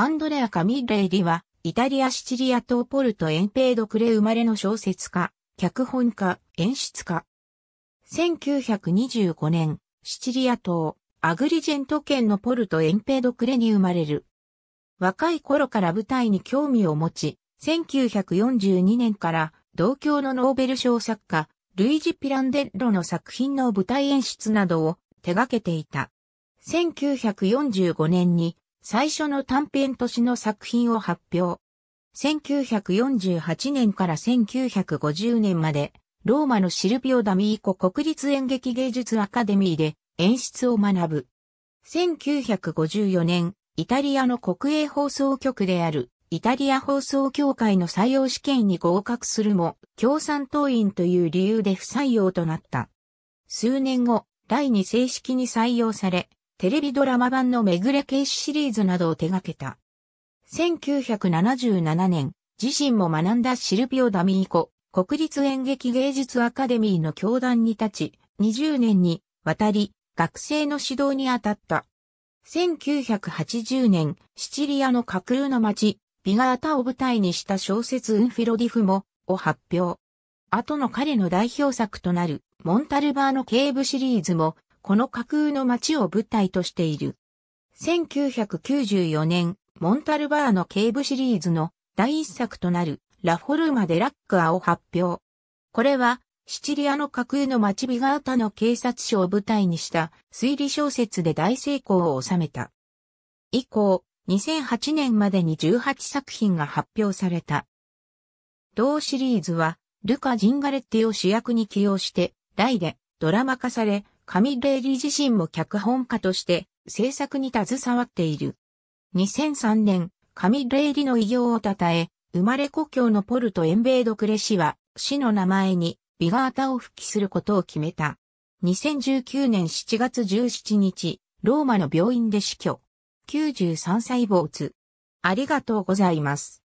アンドレア・カミッレイリは、イタリア・シチリア島ポルト・エンペードクレ生まれの小説家、脚本家、演出家。1925年、シチリア島、アグリジェント県のポルト・エンペードクレに生まれる。若い頃から舞台に興味を持ち、1942年から同郷のノーベル賞作家、ルイジ・ピランデッロの作品の舞台演出などを手掛けていた。1945年に最初の短編都市の作品を発表。1948年から1950年まで、ローマのシルビオ・ダミーコ国立演劇芸術アカデミーで演出を学ぶ。1954年、イタリアの国営放送局であるイタリア放送協会の採用試験に合格するも、共産党員という理由で不採用となった。数年後、第二正式に採用され、テレビドラマ版のめぐれ警視シリーズなどを手掛けた。1977年、自身も学んだシルビオ・ダミーコ、国立演劇芸術アカデミーの教壇に立ち、20年に渡り、学生の指導に当たった。1980年、シチリアの架空の街、ビガータを舞台にした小説ウンフィロディフモを発表。後の彼の代表作となるモンタルバーの警部シリーズもこの架空の街を舞台としている。1994年、モンタルバーの警部シリーズの第一作となるラフォルマ・デラックアを発表。これは、シチリアの架空の街ビガータの警察署を舞台にした推理小説で大成功を収めた。以降、2008年までに18作品が発表された。同シリーズは、ルカ・ジンガレッティを主役に起用して、大でドラマ化され、カミレーリ自身も脚本家として制作に携わっている。2003年、カミレーリの偉業を称え、生まれ故郷のポルトエンベードクレ氏は、死の名前にビガータを復帰することを決めた。2019年7月17日、ローマの病院で死去。93歳没。ありがとうございます。